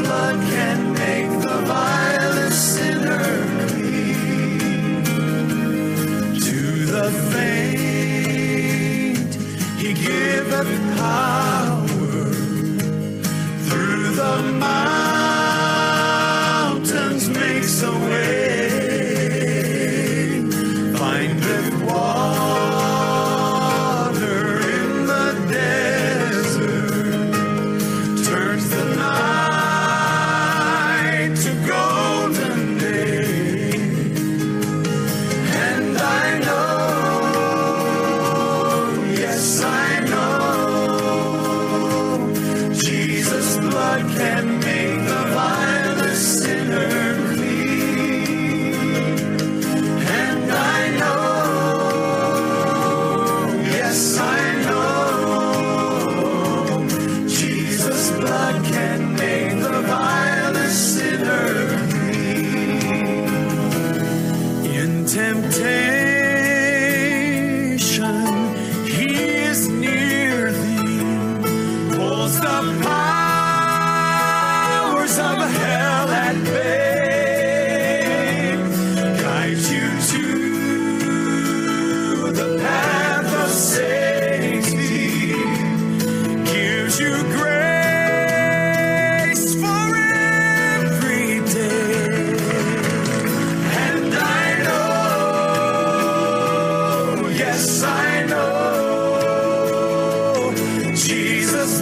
Blood can make the vilest sinner clean. To the faint, He giveth power.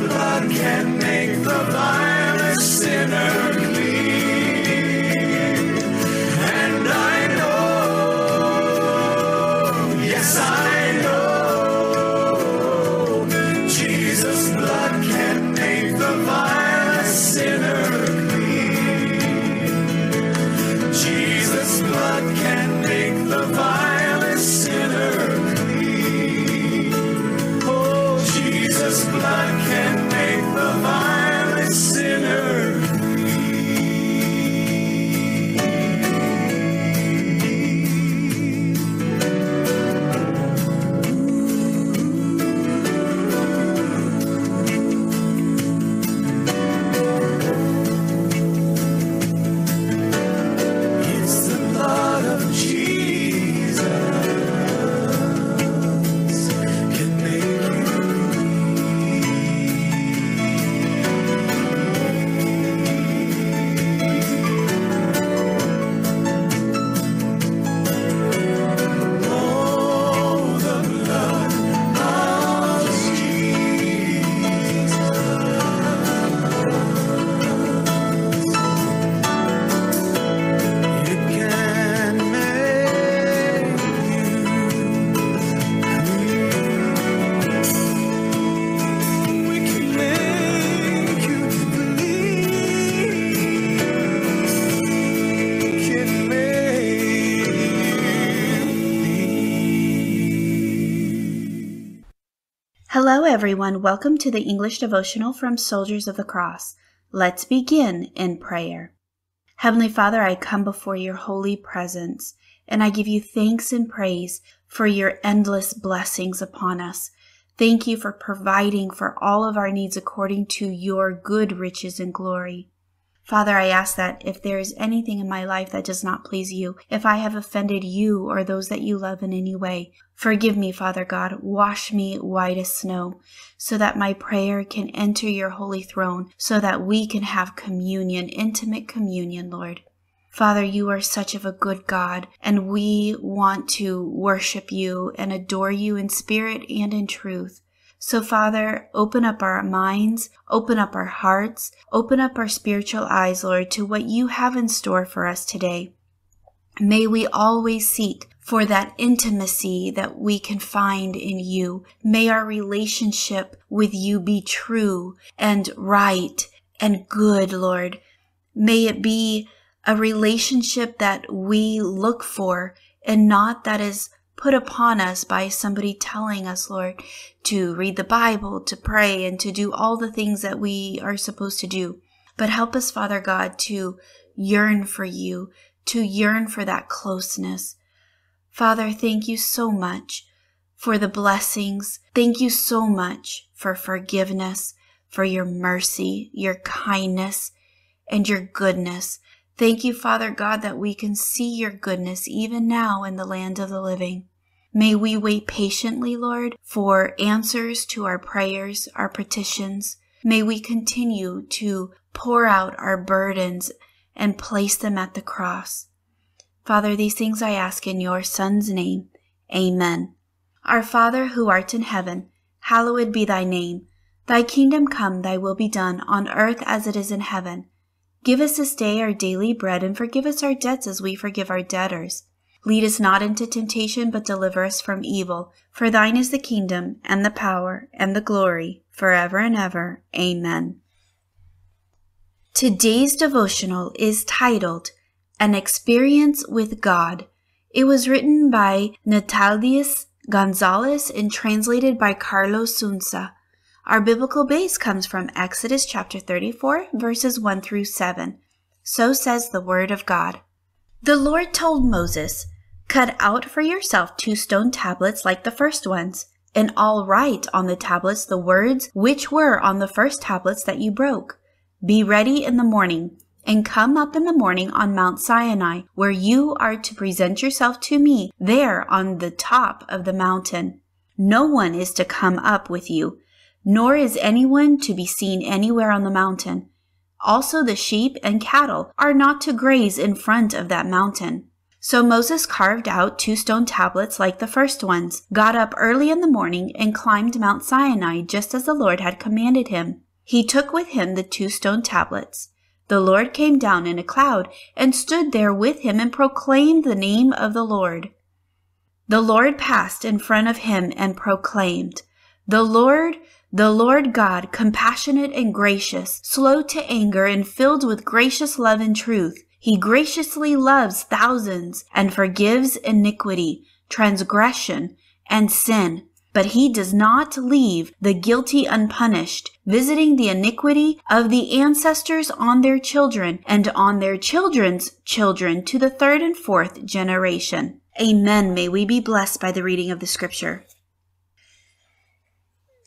Blood can make the vilest sinner everyone. Welcome to the English devotional from Soldiers of the Cross. Let's begin in prayer. Heavenly Father, I come before your holy presence, and I give you thanks and praise for your endless blessings upon us. Thank you for providing for all of our needs according to your good riches and glory. Father, I ask that if there is anything in my life that does not please you, if I have offended you or those that you love in any way, forgive me, Father God. Wash me white as snow, so that my prayer can enter your holy throne, so that we can have communion, intimate communion, Lord. Father, you are such of a good God, and we want to worship you and adore you in spirit and in truth. So, Father, open up our minds, open up our hearts, open up our spiritual eyes, Lord, to what you have in store for us today. May we always seek for that intimacy that we can find in you. May our relationship with you be true and right and good, Lord. May it be a relationship that we look for and not that is put upon us by somebody telling us, Lord, to read the Bible, to pray, and to do all the things that we are supposed to do. But help us, Father God, to yearn for you, to yearn for that closeness. Father, thank you so much for the blessings. Thank you so much for forgiveness, for your mercy, your kindness, and your goodness. Thank you, Father God, that we can see your goodness even now in the land of the living. May we wait patiently, Lord, for answers to our prayers, our petitions. May we continue to pour out our burdens and place them at the cross. Father, these things I ask in your Son's name. Amen. Our Father who art in heaven, hallowed be thy name. Thy kingdom come, thy will be done, on earth as it is in heaven. Give us this day our daily bread, and forgive us our debts as we forgive our debtors. Lead us not into temptation, but deliver us from evil. For thine is the kingdom, and the power, and the glory, forever and ever. Amen. Today's devotional is titled An Experience with God. It was written by Natalius Gonzalez and translated by Carlos Sunza. Our biblical base comes from Exodus chapter 34, verses 1 through 7. So says the Word of God. The Lord told Moses, Cut out for yourself two stone tablets like the first ones, and all write on the tablets the words which were on the first tablets that you broke. Be ready in the morning, and come up in the morning on Mount Sinai, where you are to present yourself to me there on the top of the mountain. No one is to come up with you, nor is anyone to be seen anywhere on the mountain. Also, the sheep and cattle are not to graze in front of that mountain. So Moses carved out two stone tablets like the first ones, got up early in the morning, and climbed Mount Sinai just as the Lord had commanded him. He took with him the two stone tablets. The Lord came down in a cloud and stood there with him and proclaimed the name of the Lord. The Lord passed in front of him and proclaimed, The Lord, the Lord God, compassionate and gracious, slow to anger and filled with gracious love and truth he graciously loves thousands and forgives iniquity, transgression, and sin. But he does not leave the guilty unpunished, visiting the iniquity of the ancestors on their children and on their children's children to the third and fourth generation. Amen. May we be blessed by the reading of the scripture.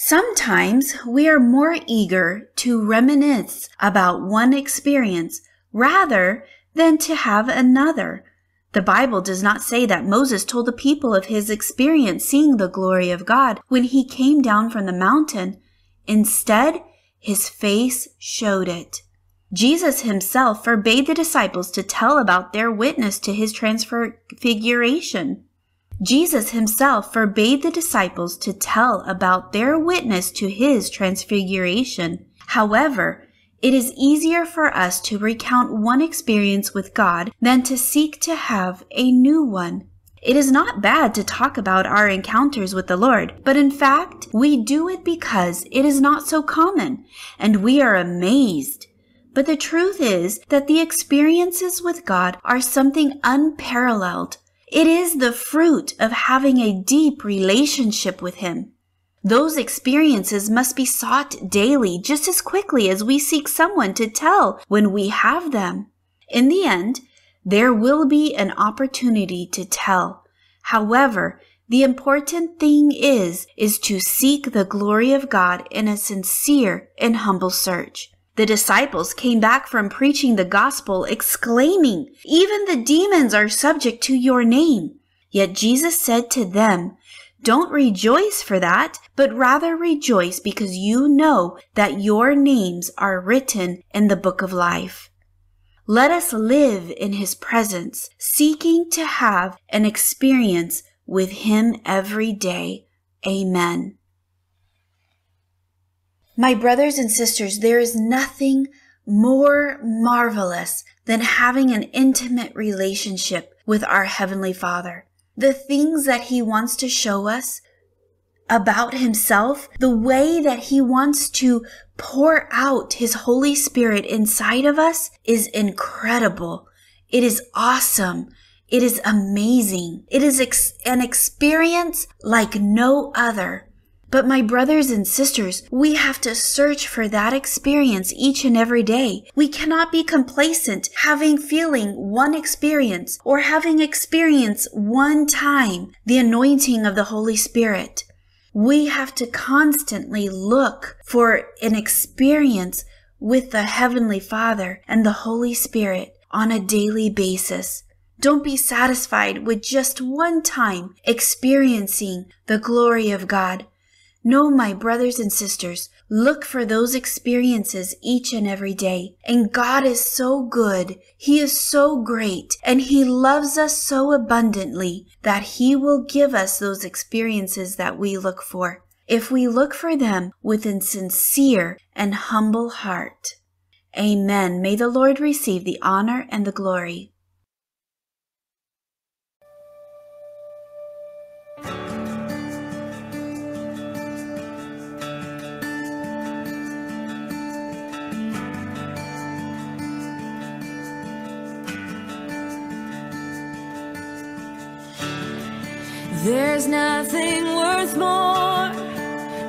Sometimes we are more eager to reminisce about one experience rather than to have another. The Bible does not say that Moses told the people of his experience seeing the glory of God when he came down from the mountain. Instead, his face showed it. Jesus himself forbade the disciples to tell about their witness to his transfiguration. Jesus himself forbade the disciples to tell about their witness to his transfiguration. However, it is easier for us to recount one experience with God than to seek to have a new one. It is not bad to talk about our encounters with the Lord, but in fact, we do it because it is not so common, and we are amazed. But the truth is that the experiences with God are something unparalleled. It is the fruit of having a deep relationship with Him. Those experiences must be sought daily just as quickly as we seek someone to tell when we have them. In the end, there will be an opportunity to tell. However, the important thing is, is to seek the glory of God in a sincere and humble search. The disciples came back from preaching the gospel exclaiming, even the demons are subject to your name. Yet Jesus said to them, don't rejoice for that, but rather rejoice because you know that your names are written in the book of life. Let us live in his presence, seeking to have an experience with him every day. Amen. My brothers and sisters, there is nothing more marvelous than having an intimate relationship with our Heavenly Father the things that he wants to show us about himself, the way that he wants to pour out his Holy Spirit inside of us is incredible. It is awesome. It is amazing. It is ex- an experience like no other. But my brothers and sisters, we have to search for that experience each and every day. We cannot be complacent having feeling one experience or having experience one time the anointing of the Holy Spirit. We have to constantly look for an experience with the Heavenly Father and the Holy Spirit on a daily basis. Don't be satisfied with just one time experiencing the glory of God. No, my brothers and sisters, look for those experiences each and every day. And God is so good. He is so great. And He loves us so abundantly that He will give us those experiences that we look for if we look for them with a sincere and humble heart. Amen. May the Lord receive the honor and the glory. Nothing worth more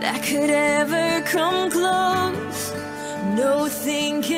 that could ever come close. Nothing can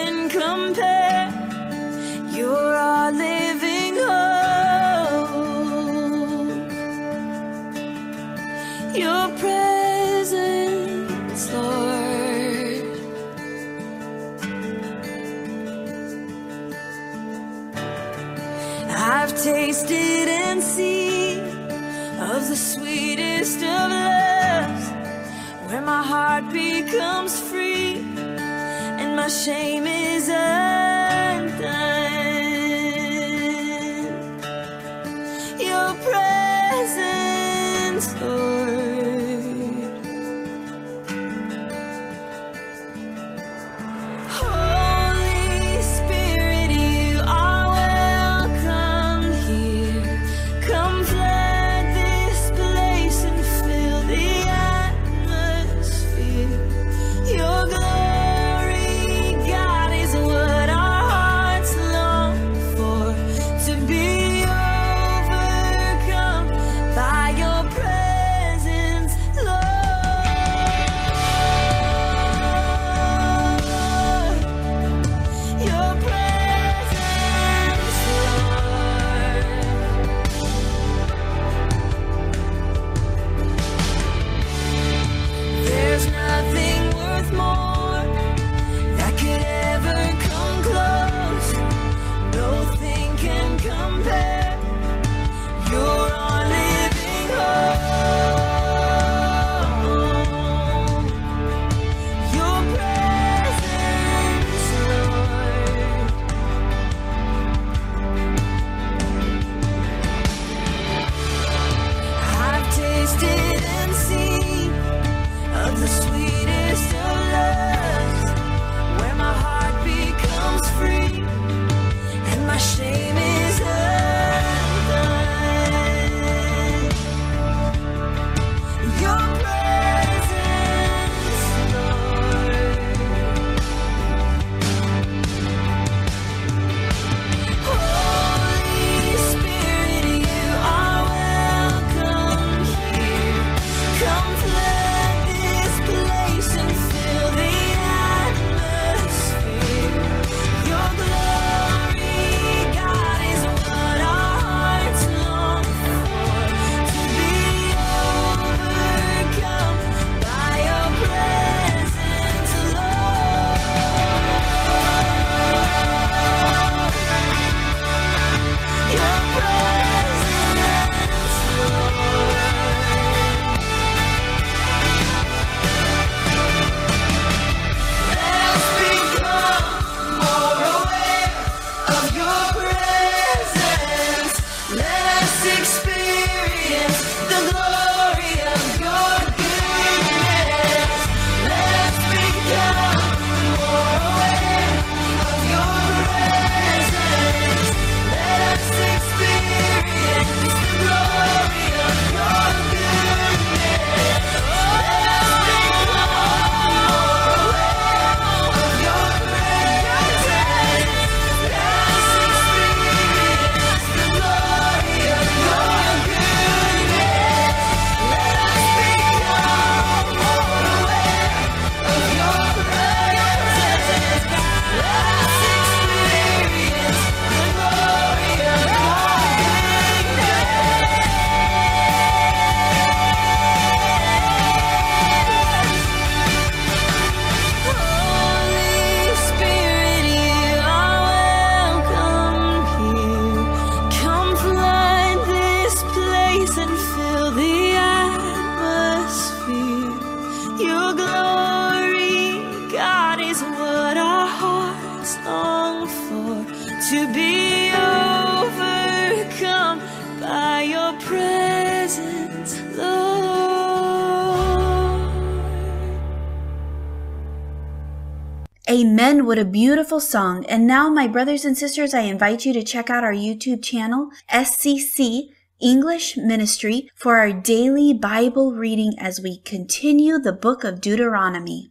Amen. What a beautiful song. And now, my brothers and sisters, I invite you to check out our YouTube channel, SCC English Ministry, for our daily Bible reading as we continue the book of Deuteronomy.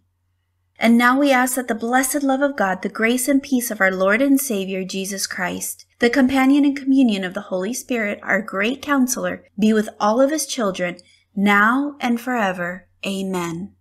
And now we ask that the blessed love of God, the grace and peace of our Lord and Savior Jesus Christ, the companion and communion of the Holy Spirit, our great counselor, be with all of his children, now and forever. Amen.